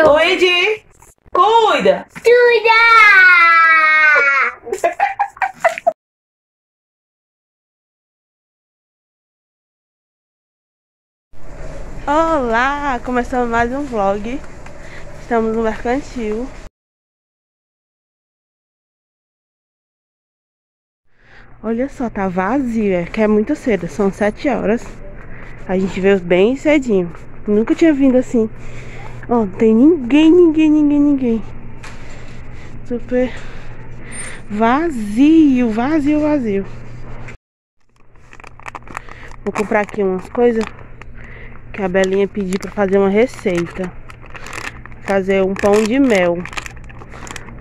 vídeo? Luigi, cuida. Tudo! Olá, começando mais um vlog. Estamos no mercantil. Olha só, tá vazio, é que é muito cedo, são sete horas. A gente veio bem cedinho. Nunca tinha vindo assim. Ó, não tem ninguém, ninguém, ninguém, ninguém. Super vazio, vazio, vazio. Vou comprar aqui umas coisas que a Belinha pediu pra fazer uma receita. Fazer um pão de mel.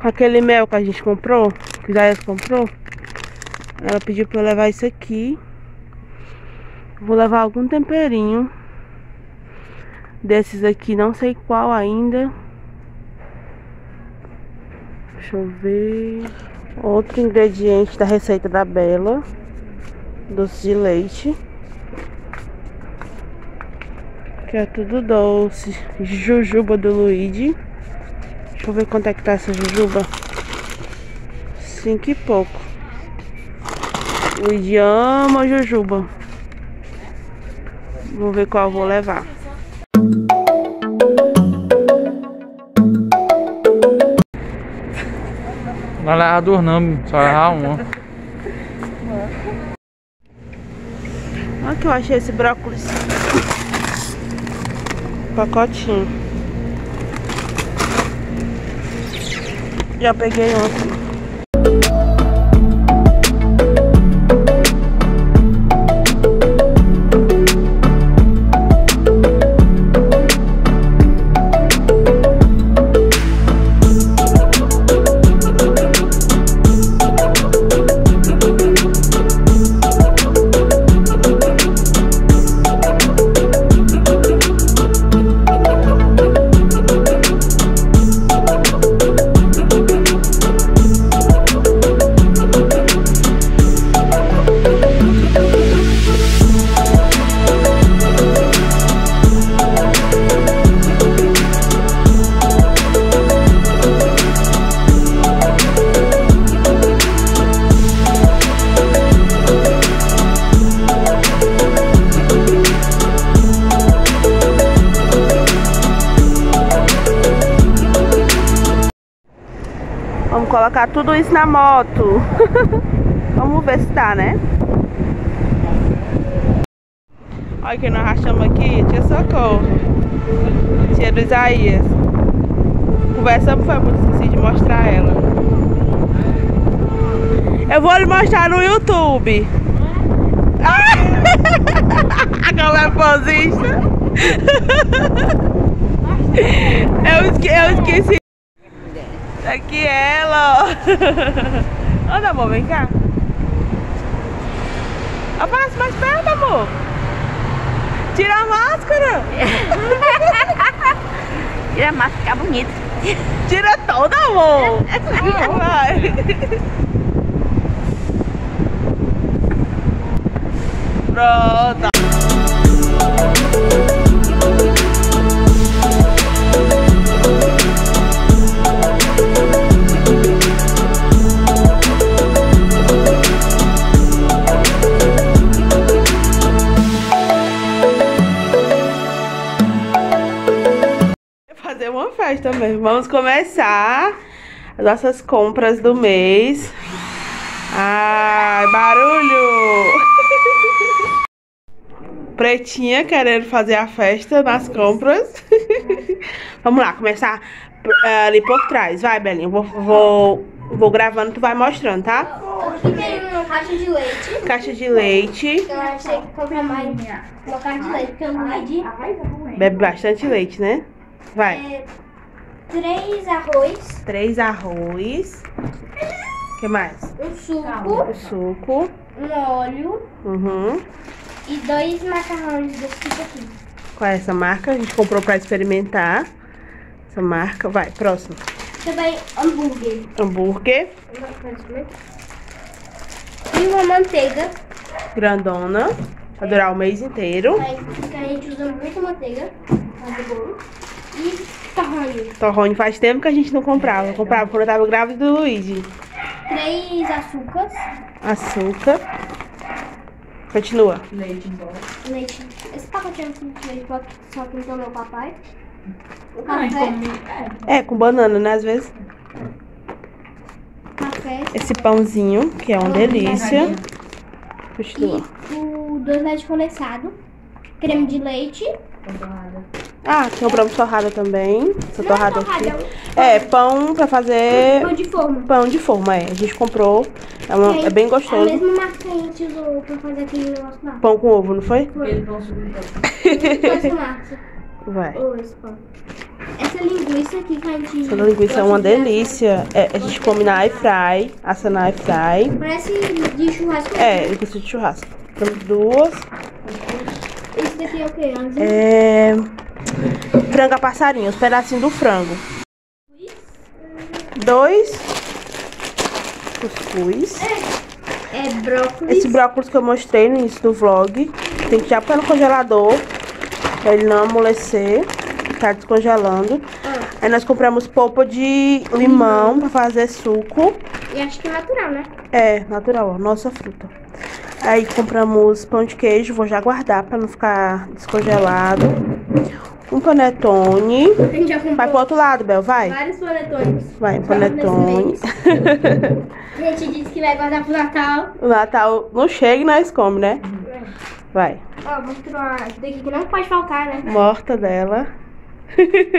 Com aquele mel que a gente comprou, que Zayas comprou. Ela pediu pra eu levar isso aqui. Vou levar algum temperinho. Desses aqui, não sei qual ainda. Deixa eu ver. Outro ingrediente da receita da Bela. Doce de leite. Que é tudo doce. Jujuba do Luigi. Deixa eu ver quanto é que tá essa jujuba. Cinco e pouco. Luigi ama jujuba. Vou ver qual vou levar. Leva duas não, só leva uma. Olha que eu achei esse brócolis. Pacotinho. Já peguei um Vamos colocar tudo isso na moto. Vamos ver se dá, né? Olha que nós achamos aqui, tia Socorro. Tia do Isaías. Conversamos foi muito esqueci de mostrar ela. Eu vou lhe mostrar no YouTube. Como é posista. Eu esqueci. Aqui ela, ó. Anda, amor, vem cá. Aparece mais perto, amor. Tira a máscara. Tira a máscara, fica bonito. Tira toda, amor. Vai. Pronto. Vamos começar as nossas compras do mês. Ai, barulho! Pretinha querendo fazer a festa nas compras. Vamos lá, começar eh, ali por trás. Vai, Belinha. Vou, vou, vou gravando, tu vai mostrando, tá? Aqui tem uma caixa de leite. Caixa de leite. Eu achei que comprar mais uma caixa de leite, porque eu não de Bebe bastante leite, né? Vai. é, três arroz, Três arroz. O que mais? um suco, Suco. um óleo Uhum. e dois macarrões desse tipo aqui. Qual é essa marca? A gente comprou pra experimentar. Essa marca. Vai, próximo. Também hambúrguer. Hambúrguer. E uma manteiga. Grandona. Pra durar o mês inteiro. Aí porque a gente usa muita manteiga fazer bolo. E torrone. Torrone faz tempo que a gente não comprava. Eu comprava quando eu tava grávida do Luigi. Três açúcares. Açúcar. Continua. Leite em pó. Leite. Esse pacotinho de leite pode só que então meu papai. O café. come. É. É, com banana, né? Às vezes. Café. Esse pãozinho, que é uma delícia. Continua. E o dois leite condensado. Creme de leite. Torrada. Ah, compramos torrada também. Essa Não é torrada torrada, aqui. É, pão pra fazer Pão de forma. pão de forma, é. A gente comprou. É, uma- Que é bem É a gostoso. mesma marca que a gente usou pra fazer aquele negócio lá. Pão com ovo, não foi? Foi. Vai. Ou esse pão. Essa linguiça aqui que a gente. Essa linguiça é uma delícia. É, a gente come na air fry, assa na air fry. Parece de churrasco. É, linguiça de churrasco. Temos duas. Esse daqui é o quê? Anzinho? É... Frango a passarinho, os pedacinhos do frango. Dois. Cuscuz. É brócolis. Esse brócolis que eu mostrei no início do vlog. Tem que já pôr no congelador. Pra ele não amolecer. Tá descongelando. Ah, Aí nós compramos polpa de limão pra fazer suco. e acho que é natural, né? É, natural, ó, nossa fruta. Aí compramos pão de queijo, vou já guardar pra não ficar descongelado. Um panetone. A gente já comprou Vai pro outro lado, Bel, vai. vários panetones. Vai, um Só panetone. A gente disse que vai guardar pro Natal. o Natal não chega e nós come, né? Vai. Ó, mostrar esse daqui que não pode faltar, né? Morta dela.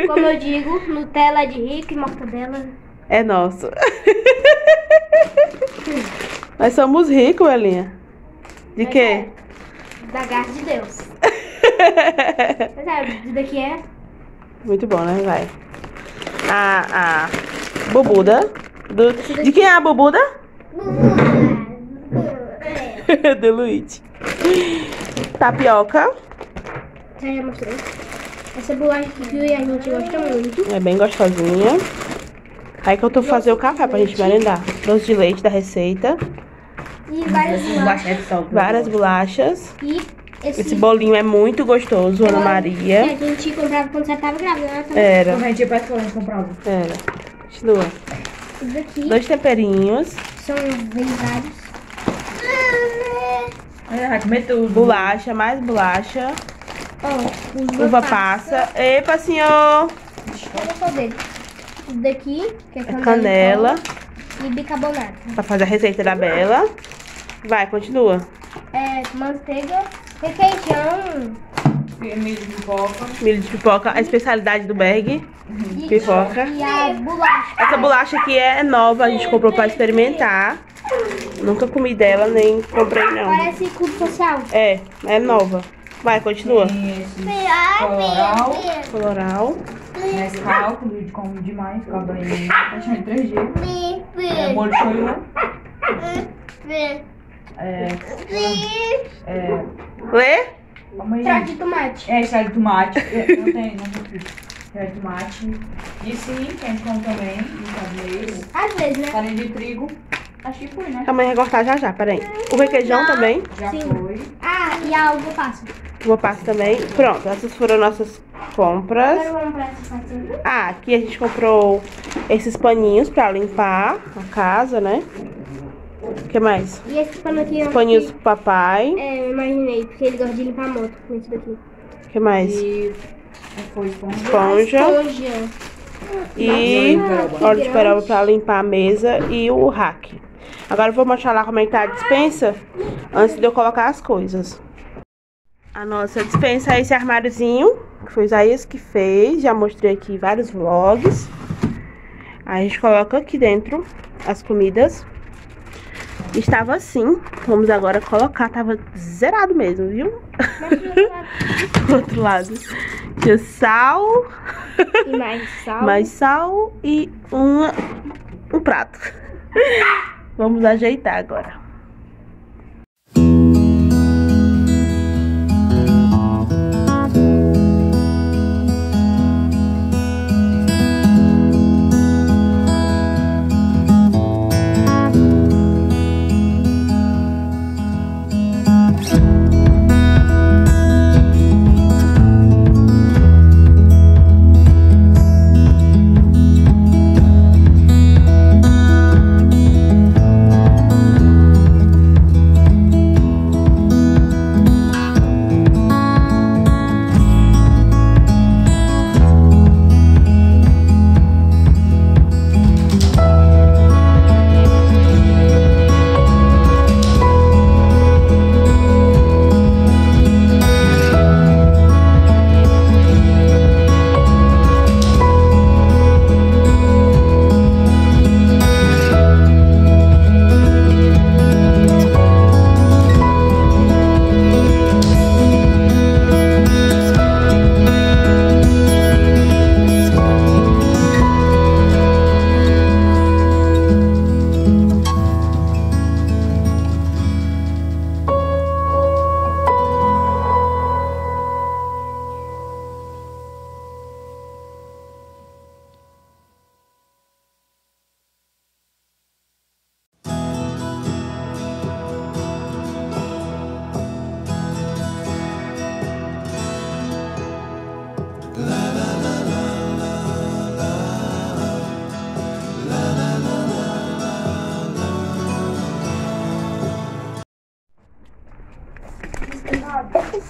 Como eu digo, Nutella de rico e mortadela. É nosso. nós somos ricos, Elinha. De quê? Da garra de Deus. Mas é, isso daqui é. Muito bom, né? Vai. A, a bubuda. Do, de quem é a bubuda? do Luigi. Tapioca. Já já mostrei. Essa bolacha aqui que a gente gosta muito. É bem gostosinha. Aí que eu tô fazendo o café pra gente merendar. Doce de leite da receita. E várias bolachas. Bolacha de sal. Várias bolachas. E esse, Esse bolinho é muito gostoso, Ana que Maria. a gente comprava quando você tava grávida, né? Era, Quando a gente ia pra escola, a gente comprava. era. Continua. Isso daqui Dois temperinhos. são bem vários. É, vai comer tudo. Bolacha, mais bolacha. Ó, uva, Uva passa. Epa, senhor. Olha só dele. Isso daqui, que é É canela. canela. E bicarbonato. Pra fazer a receita da Bela. Vai, continua. É, manteiga, requeijão Milho de pipoca. Milho de pipoca, a especialidade do Berg. e, Pipoca. e a bolacha. Essa bolacha aqui é nova, a gente comprou pra experimentar. Nunca comi dela, nem comprei não. Parece clube social. É, é nova. Vai, continua. Coloral. Coloral. Nescau, Luigi come demais. Banho praticamente três dias. É, molho shoyu. É, é. Extrato de tomate. É, extrato de tomate. É, Não tem, não tem. Extrato de tomate. E sim, que a gente come também. Xadrez. Às vezes, né? Farinha de trigo. Acho que foi, né? A mãe vai cortar já já, peraí. O requeijão também. Já Sim. foi. Ah, e a uva passa. Vou passar também. Pronto, essas foram nossas compras. Agora vamos pra essa fatinha. Ah, aqui a gente comprou esses paninhos pra limpar a casa, né? O que mais? E esse pano aqui. Paninhos que- pro papai. É, eu imaginei, porque ele gosta de limpar a moto com isso daqui. O que mais? E foi esponja. Esponja. E Nossa, óleo de peroba grande. pra limpar a mesa e o rack. Agora eu vou mostrar lá como é que tá a dispensa antes de eu colocar as coisas. A nossa dispensa é esse armáriozinho, que foi o Isaías que fez. Já mostrei aqui vários vlogs. Aí a gente coloca aqui dentro as comidas. Estava assim. Vamos agora colocar. Tava zerado mesmo, viu? Do outro lado. Tinha sal, E mais sal. mais sal e uma, um prato. Vamos ajeitar agora.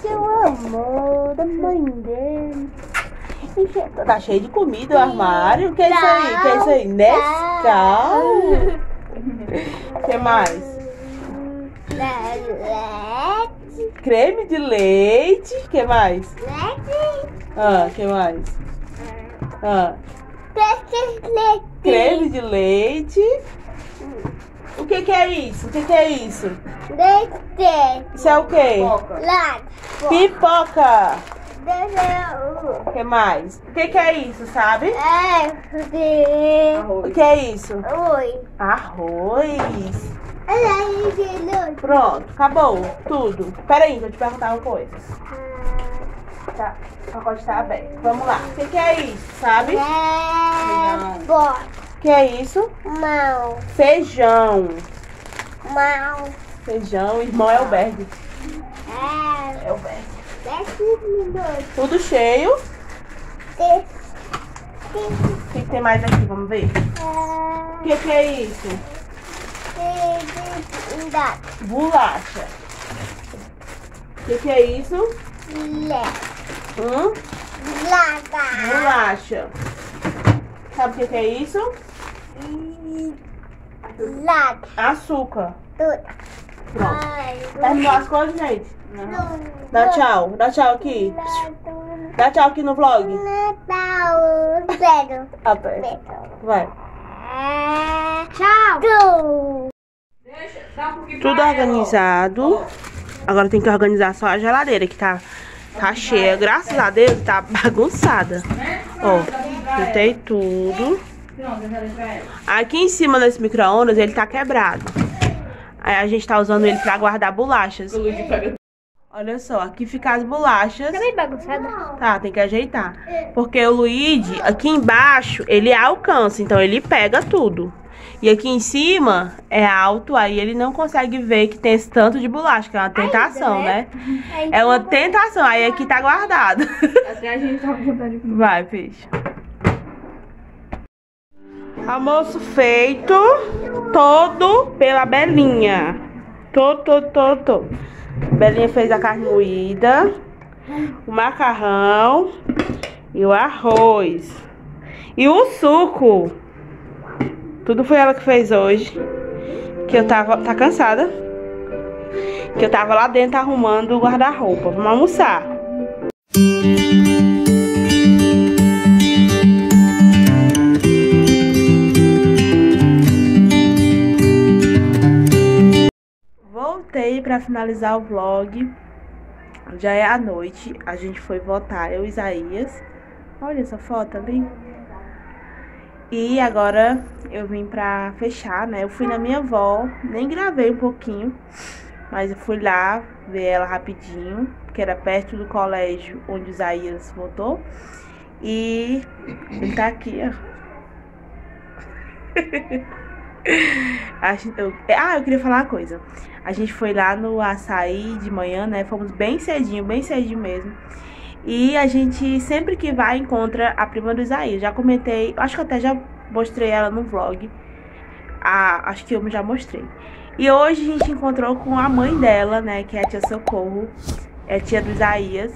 Armário da mãe dele. Tá cheio de comida o armário. O que é isso aí? O que é isso aí? Nescau? O que mais? Leite. Creme de leite. O que mais? Leite. Ah, o que mais? Ah, Leite. creme de leite. O que que é isso? O que que é isso? Leite. Isso é o quê? Pipoca. Desenho. O que mais? O que que é isso, sabe? É. De. O que é isso? Arroz. Luz. Pronto, acabou tudo. Pera aí, deixa eu te perguntar uma coisa. Tá, o pacote tá aberto. Vamos lá. O que que é isso, sabe? É. Bom. Que é isso? Mão. Feijão. Mão. Feijão, irmão é o Berg. É. É o Berg. Tudo cheio. Dez. O que, tem mais aqui? Vamos ver. O que, que é isso? Bolacha. O que, que é isso? Leite. Hum? Lava. Bolacha. Sabe o que, que é isso? Lava. Açúcar. Tudo. Pronto. Ai, Terminou as coisas, gente? não. Dá tchau. Dá tchau aqui. Dá tchau aqui no vlog. Natal. Zero. Até. Vai. Tchau. Tudo organizado. Agora tem que organizar só a geladeira que tá, tá cheia. Graças a Deus tá bagunçada. Ó, juntei tudo. Aqui em cima desse micro-ondas ele tá quebrado. Aí a gente tá usando ele pra guardar bolachas. Olha só, aqui fica as bolachas. Tá meio bagunçada? Tá, tem que ajeitar. Porque o Luigi, aqui embaixo, ele alcança, então ele pega tudo. E aqui em cima é alto, aí ele não consegue ver que tem esse tanto de bolacha, que é uma tentação, né? É uma tentação, aí aqui tá guardado. Até a gente tá. Vai, peixe. Almoço feito, todo pela Belinha. Todo, todo, todo, todo. Belinha fez a carne moída, o macarrão e o arroz. E o suco. Tudo foi ela que fez hoje. Que eu tava. Tá cansada? Que eu tava lá dentro arrumando o guarda-roupa. Vamos almoçar. Voltei pra finalizar o vlog. Já é a noite. A gente foi votar, eu e Isaías. Olha essa foto ali. E agora eu vim pra fechar, né? Eu fui na minha avó, nem gravei um pouquinho, mas eu fui lá ver ela rapidinho, porque era perto do colégio onde o Isaías votou. E ele tá aqui, ó. Eu- ah, eu queria falar uma coisa. A gente foi lá no açaí de manhã, né? Fomos bem cedinho, bem cedinho mesmo. E a gente sempre que vai encontra a prima do Isaías. Já comentei, acho que até já mostrei ela no vlog. Ah, acho que eu já mostrei. E hoje a gente encontrou com a mãe dela, né? Que é a tia Socorro. É a tia do Isaías.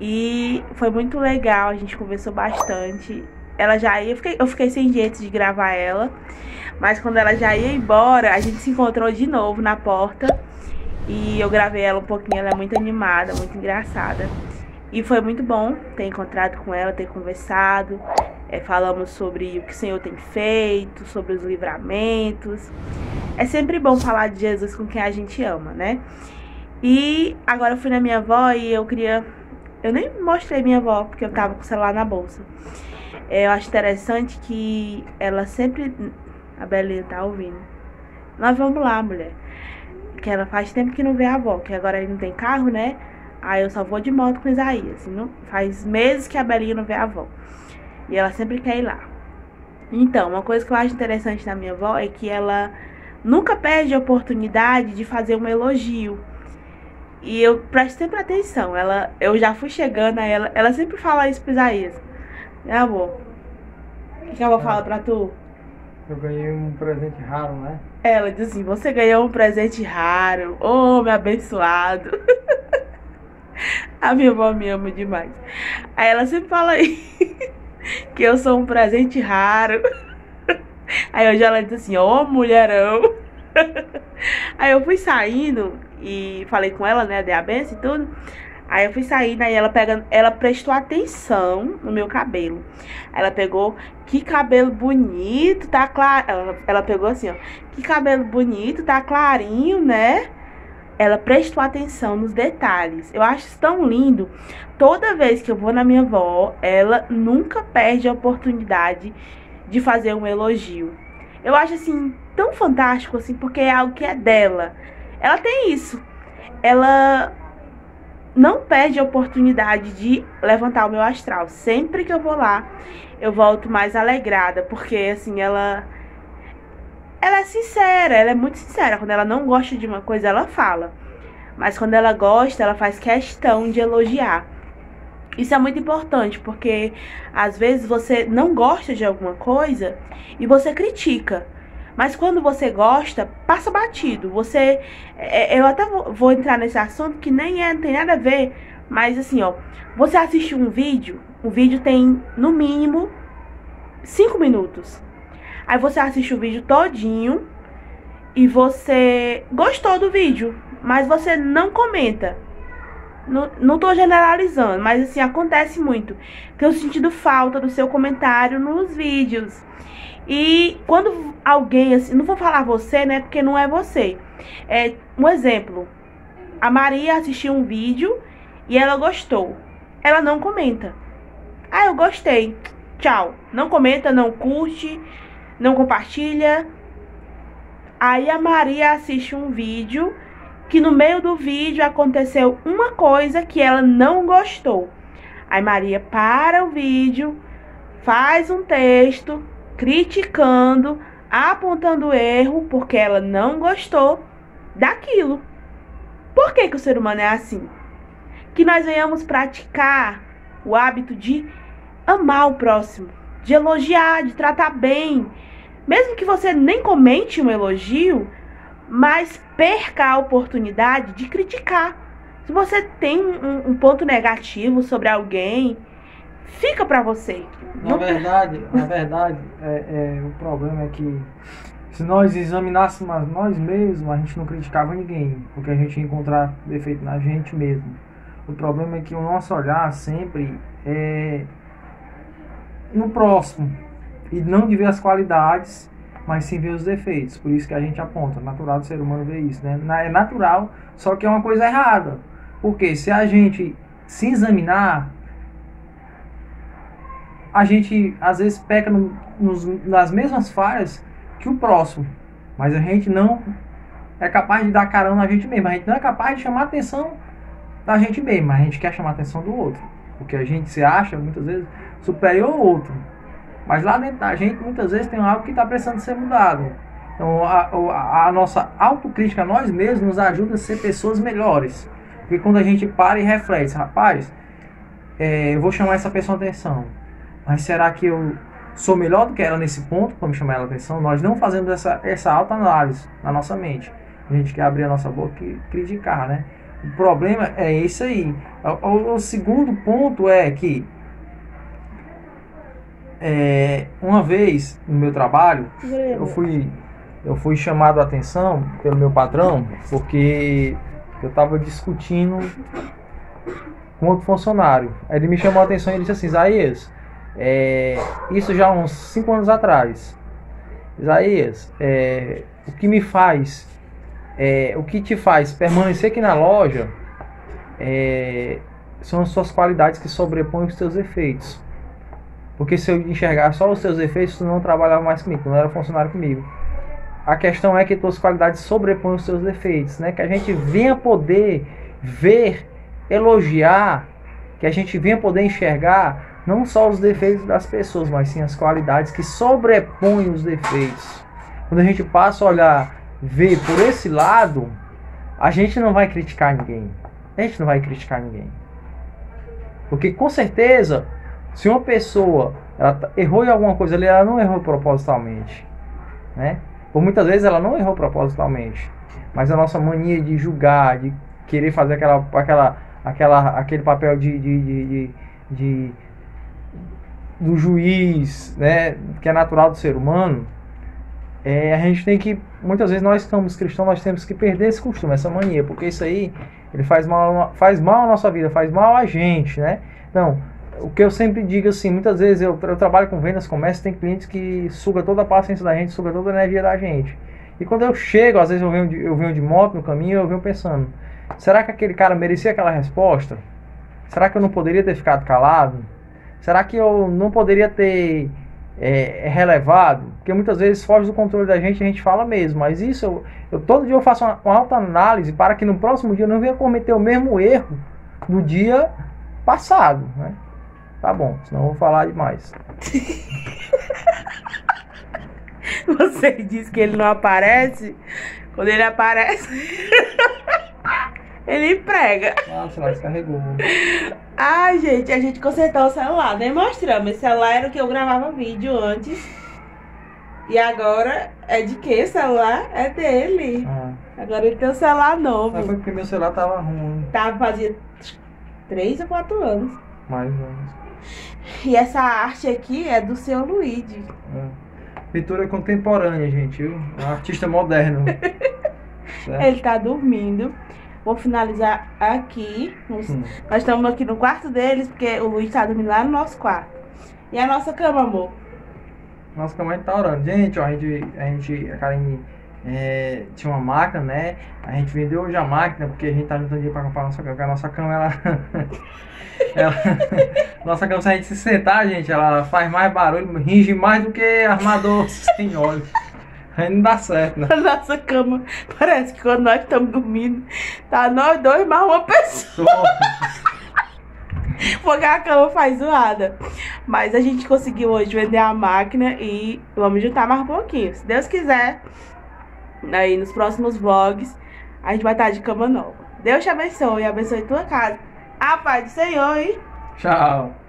E foi muito legal, a gente conversou bastante. Ela já ia, eu fiquei, eu fiquei sem jeito de gravar ela. Mas quando ela já ia embora, a gente se encontrou de novo na porta. E eu gravei ela um pouquinho, ela é muito animada, muito engraçada. E foi muito bom ter encontrado com ela, ter conversado. É, falamos sobre o que o Senhor tem feito, sobre os livramentos. É sempre bom falar de Jesus com quem a gente ama, né? E agora eu fui na minha avó e eu queria. Eu nem mostrei minha avó, porque eu tava com o celular na bolsa. É, eu acho interessante que ela sempre. A Belinha tá ouvindo. Nós vamos lá, mulher. Que ela faz tempo que não vê a avó, que agora não tem carro, né? Aí eu só vou de moto com Isaías. Não, faz meses que a Belinha não vê a avó. E ela sempre quer ir lá. Então, uma coisa que eu acho interessante na minha avó é que ela nunca perde a oportunidade de fazer um elogio. E eu presto sempre atenção. Ela, eu já fui chegando a ela. Ela sempre fala isso pro Isaías. Né, amor? O que, que a avó fala pra tu? Eu ganhei um presente raro, né? Ela diz assim: Você ganhou um presente raro. Oh, meu abençoado. A minha avó me ama demais. Aí ela sempre fala aí que eu sou um presente raro. Aí hoje ela diz assim, ó, oh, mulherão. Aí eu fui saindo e falei com ela, né, dei a benção e tudo. Aí eu fui saindo, aí ela pega, ela prestou atenção no meu cabelo. Ela pegou, que cabelo bonito, tá claro. Ela, ela pegou assim, ó, que cabelo bonito, tá clarinho, né? Ela prestou atenção nos detalhes. Eu acho tão lindo. Toda vez que eu vou na minha avó, ela nunca perde a oportunidade de fazer um elogio. Eu acho assim tão fantástico assim, porque é algo que é dela. Ela tem isso. Ela não perde a oportunidade de levantar o meu astral. Sempre que eu vou lá, eu volto mais alegrada, porque assim, ela ela é sincera, ela é muito sincera. Quando ela não gosta de uma coisa, ela fala. Mas quando ela gosta, ela faz questão de elogiar. Isso é muito importante, porque às vezes você não gosta de alguma coisa e você critica. Mas quando você gosta, passa batido. Você. É, eu até vou entrar nesse assunto que nem é, tem nada a ver. Mas assim, ó. Você assiste um vídeo, o vídeo tem no mínimo 5 minutos. Aí você assiste o vídeo todinho e você gostou do vídeo, mas você não comenta. Não, não tô generalizando, mas assim, acontece muito. Tenho sentido falta do seu comentário nos vídeos. E quando alguém, assim, não vou falar você, né? Porque não é você. É um exemplo. A Maria assistiu um vídeo e ela gostou. Ela não comenta. Ah, eu gostei. Tchau. Não comenta, não curte, não compartilha. Aí a Maria assiste um vídeo que no meio do vídeo aconteceu uma coisa que ela não gostou. Aí Maria para o vídeo, faz um texto criticando, apontando erro porque ela não gostou daquilo. Por que, que o ser humano é assim? Que nós venhamos praticar o hábito de amar o próximo, de elogiar, de tratar bem. Mesmo que você nem comente um elogio, mas perca a oportunidade de criticar. Se você tem um, um ponto negativo sobre alguém, fica para você. Na verdade, na verdade, é, é, o problema é que se nós examinássemos nós mesmos, a gente não criticava ninguém, porque a gente ia encontrar defeito na gente mesmo. O problema é que o nosso olhar sempre é no próximo e não de ver as qualidades, mas sim ver os defeitos. Por isso que a gente aponta, natural do ser humano ver isso, né? É natural, só que é uma coisa errada. Porque se a gente se examinar, a gente às vezes peca no, nos, nas mesmas falhas que o próximo, mas a gente não é capaz de dar carão na gente mesmo, a gente não é capaz de chamar atenção da gente mesmo, mas a gente quer chamar atenção do outro, porque a gente se acha muitas vezes superior ao outro, mas lá dentro da gente muitas vezes tem algo que está precisando ser mudado. Então a, a, a nossa autocrítica nós mesmos nos ajuda a ser pessoas melhores, porque quando a gente para e reflete, rapaz, é, eu vou chamar essa pessoa atenção mas será que eu sou melhor do que ela nesse ponto para me chamar ela atenção? Nós não fazemos essa, essa autoanálise na nossa mente. A gente quer abrir a nossa boca e criticar, né? O problema é esse aí. O, o segundo ponto é que é, uma vez no meu trabalho eu fui eu fui chamado a atenção pelo meu patrão porque eu estava discutindo com outro funcionário. Aí ele me chamou a atenção e disse assim, Isaías, é, isso já há uns 5 anos atrás. Isaías, é, o que me faz, é, o que te faz permanecer aqui na loja é, são as suas qualidades que sobrepõem os seus efeitos. Porque se eu enxergar só os seus efeitos, tu não trabalhava mais comigo, tu não era funcionário comigo. A questão é que tuas qualidades sobrepõem os seus defeitos, né? Que a gente venha poder ver, elogiar, que a gente venha poder enxergar não só os defeitos das pessoas, mas sim as qualidades que sobrepõem os defeitos. Quando a gente passa a olhar, ver por esse lado, a gente não vai criticar ninguém. A gente não vai criticar ninguém. Porque com certeza, se uma pessoa ela tá, errou em alguma coisa ali, ela não errou propositalmente. Né? Por muitas vezes ela não errou propositalmente. Mas a nossa mania de julgar, de querer fazer aquela, aquela aquela, aquele papel de, de, de, de, de do juiz, né, que é natural do ser humano, é, a gente tem que, muitas vezes nós estamos cristãos, nós temos que perder esse costume, essa mania, porque isso aí, ele faz mal, faz mal à nossa vida, faz mal a gente, né? Então, o que eu sempre digo assim, muitas vezes eu, eu trabalho com vendas, comércio, tem clientes que suga toda a paciência da gente, suga toda a energia da gente. E quando eu chego, às vezes eu venho de, eu venho de moto no caminho, eu venho pensando, será que aquele cara merecia aquela resposta? Será que eu não poderia ter ficado calado? Será que eu não poderia ter é, relevado? Porque muitas vezes foge do controle da gente, a gente fala mesmo. Mas isso, eu, eu todo dia eu faço uma, uma alta análise para que no próximo dia eu não venha cometer o mesmo erro do dia passado. Né? Tá bom, senão eu vou falar demais. Você disse que ele não aparece? Quando ele aparece. ele prega. Ah, o celular descarregou. Ai, gente, a gente consertou o celular. Nem mostramos. Esse celular era o que eu gravava vídeo antes. E agora é de que celular? É dele. Ah, Agora ele tem um celular novo. mas foi porque meu celular tava ruim. Tava fazia três ou quatro anos. Mais ou menos. E essa arte aqui é do seu Luigi. É. Pintura contemporânea, gente. Viu? Um artista moderno. Ele tá dormindo. Vou finalizar aqui. Hum. Nós estamos aqui no quarto deles, porque o Luiz tá dormindo lá no nosso quarto. E a nossa cama, amor? Nossa cama tá orando. Gente, ó, a gente, a gente, a Karine é, tinha uma máquina, né? A gente vendeu hoje a máquina porque a gente tá juntando dinheiro pra comprar a nossa cama. Porque a nossa cama, ela. ela nossa cama, se a gente se sentar, gente, ela faz mais barulho, ringe mais do que armador sem óleo. Aí não dá certo, né? A nossa cama. Parece que quando nós estamos dormindo, tá nós dois mais uma pessoa. Porque a cama faz zoada. Mas a gente conseguiu hoje vender a máquina e vamos juntar mais um pouquinho. Se Deus quiser, aí nos próximos vlogs, a gente vai estar de cama nova. Deus te abençoe e abençoe tua casa. A paz do Senhor e Tchau.